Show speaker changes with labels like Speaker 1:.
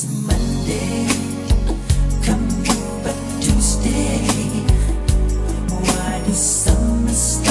Speaker 1: It's Monday. Come. Why
Speaker 2: some?